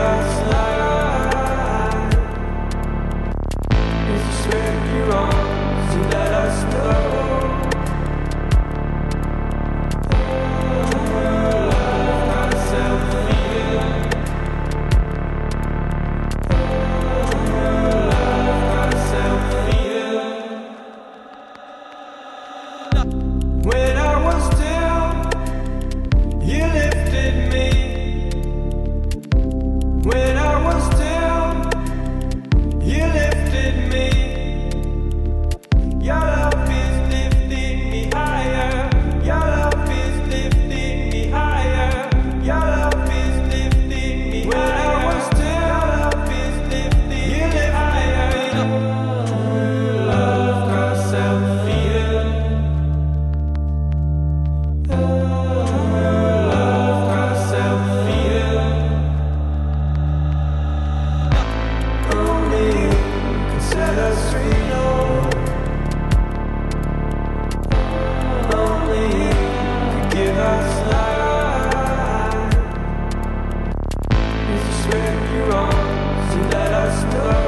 outside. If you swear you're wrong, so that I. let us know.